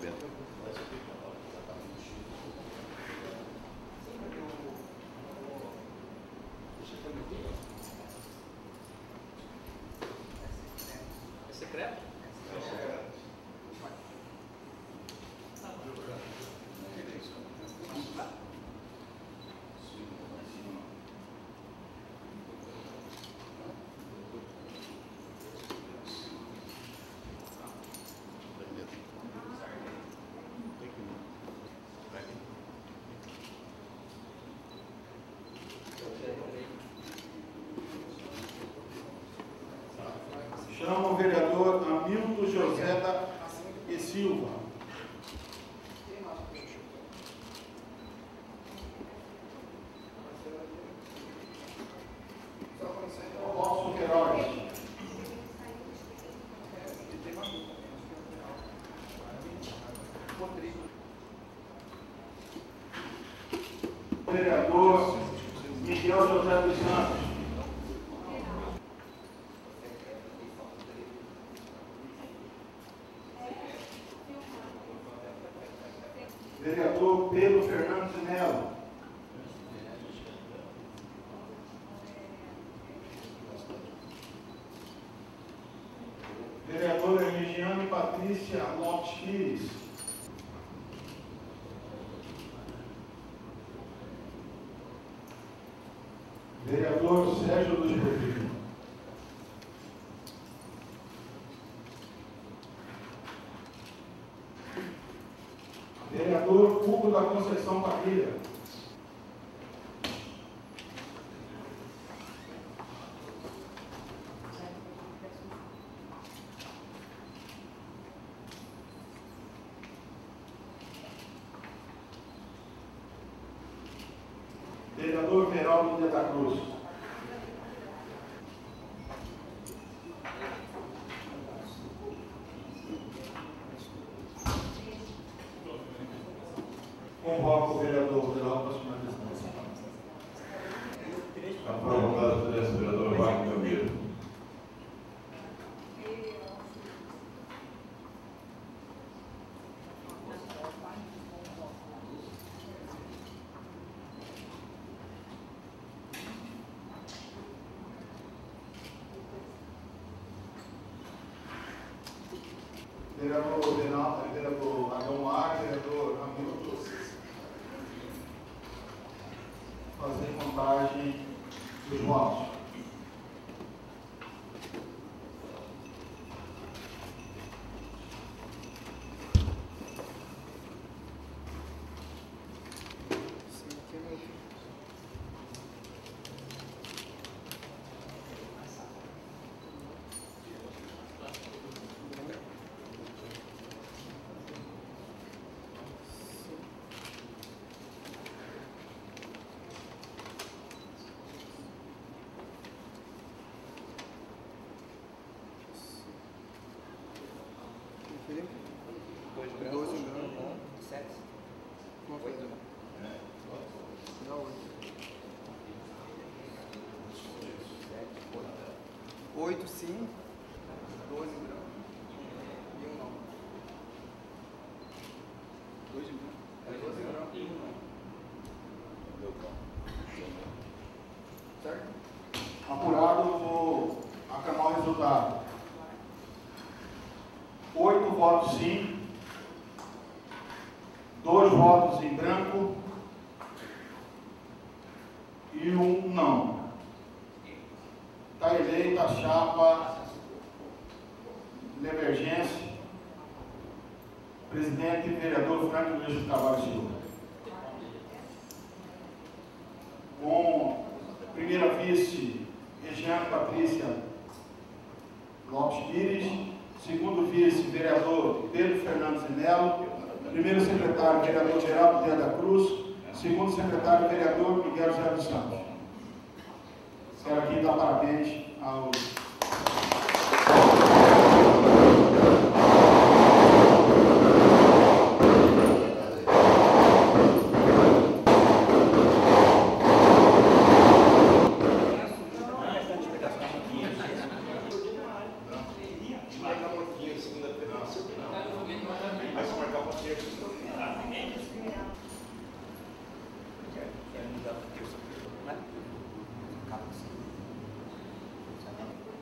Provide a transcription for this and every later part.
Beto. É secreto? Chama o vereador Hamilton José da e Silva. Queiroz. Vereador Miguel José dos Santos. Vereador Pedro Fernandes Melo. Vereadora Regiane Patrícia Lopes Pires. Vereador Sérgio Luiz Rodrigues. Vereador Hugo da Conceição Padilha. Vereador Veraldo de da Cruz. Convoco o vereador Veraldo para assumir a presidência. Aprovado a presidência do vereador Wagner Belmiro. Vereador Renato, vereador Adão Mar, vereador Hamilton. Fazer contagem dos votos. 8 sim, 12 não e um branco? É e um Certo? Apurado, vou acamar o resultado. 8 votos sim, 2 votos em branco. De emergência, presidente e vereador Franco Luiz de Carvalho Silva. Com primeira vice, Regiane Patrícia Lopes Pires, segundo vice, vereador Pedro Fernandes de Melo, primeiro secretário, vereador Geraldo Dias da Cruz, segundo secretário, vereador Miguel José dos Santos. Quero aqui dar parabéns aos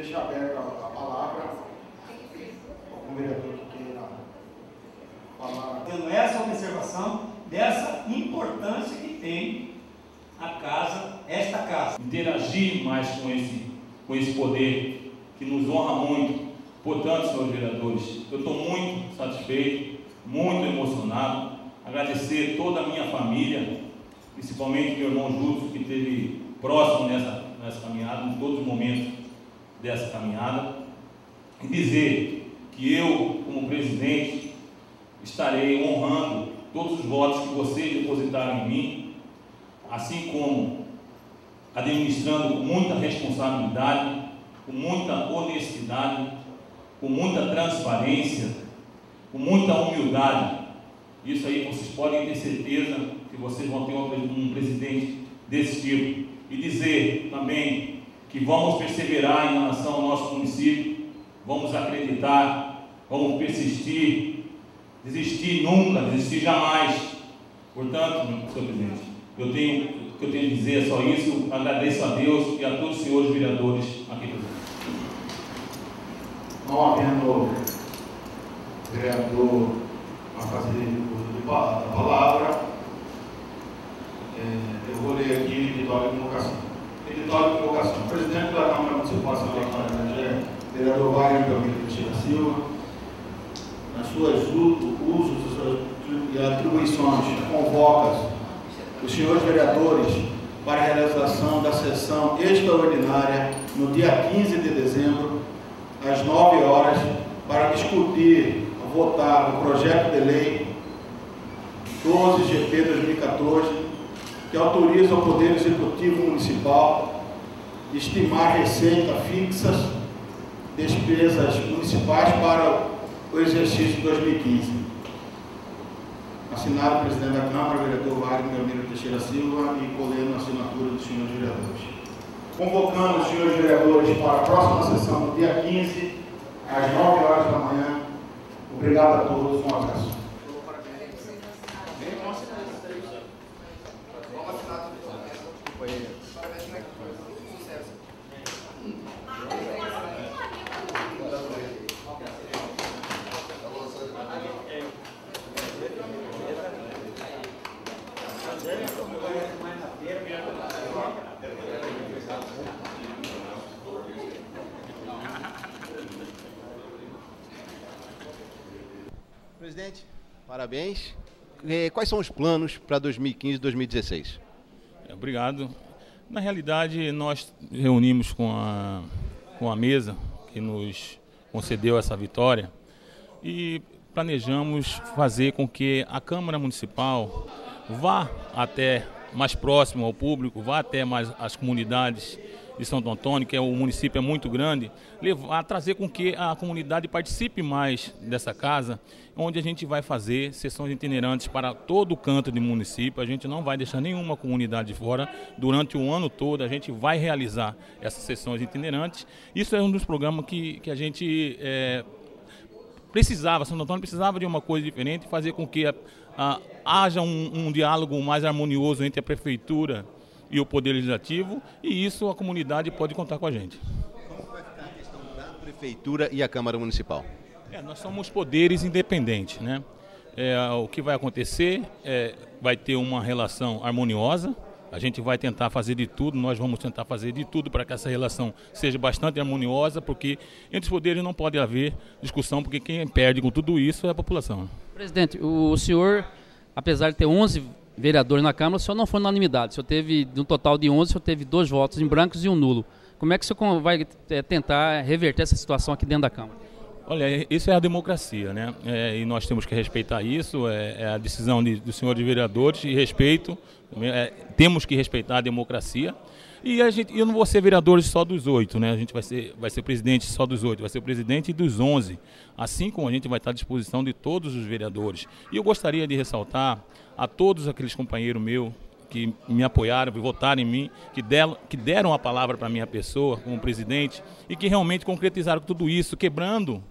Deixa aberta a palavra. Algum vereador que queira falar. Tendo essa observação dessa importância que tem a casa, esta casa. interagir mais com esse, com esse poder que nos honra muito. Portanto, senhores vereadores, eu estou muito satisfeito, muito emocionado. Agradecer toda a minha família, principalmente meu irmão Júlio, que esteve próximo nessa, nessa caminhada, em todos os momentos dessa caminhada. E dizer que eu, como presidente, estarei honrando todos os votos que vocês depositaram em mim, assim como administrando com muita responsabilidade, com muita honestidade, com muita transparência, com muita humildade. Isso aí vocês podem ter certeza que vocês vão ter um presidente desse tipo. E dizer também que vamos perseverar em relação ao nosso município, vamos acreditar, vamos persistir, desistir nunca, desistir jamais. Portanto, senhor presidente, eu tenho, o que eu tenho a dizer é só isso, agradeço a Deus e a todos os senhores vereadores aqui presentes. Não havendo vereador a fazer uso da palavra, é, eu vou ler aqui o editório de Presidente da Câmara Municipal de São Paulo de Aragé, vereador Wagner Belmiro Teixeira Silva, nas suas usos e e atribuições, convoca os senhores vereadores para a realização da sessão extraordinária no dia 15 de dezembro, às 9 horas, para discutir, votar o projeto de lei 12 GP 2014, que autoriza o Poder Executivo Municipal estimar receita fixas, despesas municipais para o exercício 2015. Assinado o presidente da Câmara, vereador Wagner Belmiro Teixeira Silva, e colhendo a assinatura dos senhores vereadores. Convocando os senhores vereadores para a próxima sessão do dia 15, às 9 horas da manhã. Obrigado a todos, um abraço. Vamos assinar tudo. Parabéns, né? Sucesso. Presidente, parabéns. Eh, Quais são os planos para 2015 e 2016? É, Obrigado. Na realidade, nós reunimos com a, com a mesa que nos concedeu essa vitória e planejamos fazer com que a Câmara Municipal vá até mais próximo ao público, vá até mais as comunidades de Santo Antônio, que é o município é muito grande, levar, trazer com que a comunidade participe mais dessa casa, onde a gente vai fazer sessões itinerantes para todo o canto do município. A gente não vai deixar nenhuma comunidade de fora. Durante o ano todo, a gente vai realizar essas sessões itinerantes. Isso é um dos programas que, que a gente é, precisava, Santo Antônio precisava de uma coisa diferente, fazer com que a- a- haja um, um diálogo mais harmonioso entre a prefeitura e o poder legislativo, e isso a comunidade pode contar com a gente. Como vai ficar a questão da Prefeitura e a Câmara Municipal? É, nós somos poderes independentes, né? É, o que vai acontecer é, vai ter uma relação harmoniosa. A gente vai tentar fazer de tudo, nós vamos tentar fazer de tudo para que essa relação seja bastante harmoniosa, porque entre os poderes não pode haver discussão, porque quem perde com tudo isso é a população. Presidente, o senhor, apesar de ter 11 vereadores na Câmara, o senhor não foi unanimidade. O senhor teve, de um total de 11, o senhor teve dois votos em brancos e um nulo. Como é que o senhor vai eh, tentar reverter essa situação aqui dentro da Câmara? Olha, isso é a democracia, né? É, e nós temos que respeitar isso, é, é a decisão de, do senhor de vereadores e respeito. é, temos que respeitar a democracia. E a gente, eu não vou ser vereador só dos oito, né? A gente vai ser, vai ser presidente só dos oito, vai ser presidente dos onze. Assim como a gente vai estar à disposição de todos os vereadores. E eu gostaria de ressaltar a todos aqueles companheiros meus que me apoiaram, que votaram em mim, que deram, que deram a palavra para minha pessoa como presidente e que realmente concretizaram tudo isso, quebrando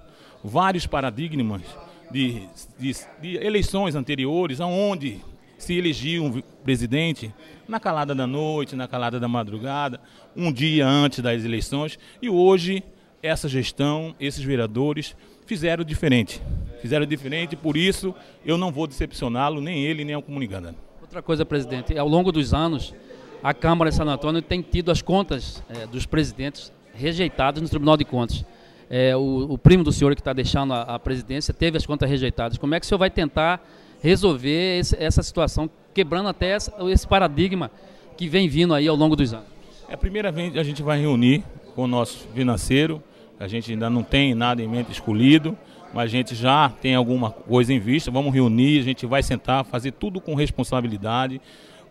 vários paradigmas de, de, de eleições anteriores, onde se elegia um presidente na calada da noite, na calada da madrugada, um dia antes das eleições, e hoje essa gestão, esses vereadores fizeram diferente. Fizeram diferente, por isso eu não vou decepcioná-lo, nem ele, nem a comunidade. Outra coisa, presidente, ao longo dos anos, a Câmara de San Antônio tem tido as contas é, dos presidentes rejeitadas no Tribunal de Contas. É, o, o, primo do senhor que está deixando a, a, presidência teve as contas rejeitadas. Como é que o senhor vai tentar resolver esse, essa situação, quebrando até essa, esse paradigma que vem vindo aí ao longo dos anos? É a primeira vez a gente vai reunir com o nosso financeiro, a gente ainda não tem nada em mente escolhido, mas a gente já tem alguma coisa em vista. Vamos reunir, a gente vai sentar, fazer tudo com responsabilidade,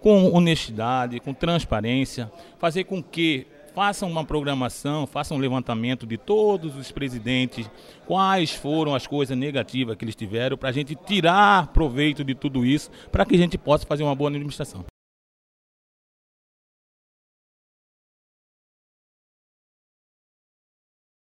com honestidade, com transparência, fazer com que façam uma programação, façam um levantamento de todos os presidentes, quais foram as coisas negativas que eles tiveram, para a gente tirar proveito de tudo isso, para que a gente possa fazer uma boa administração.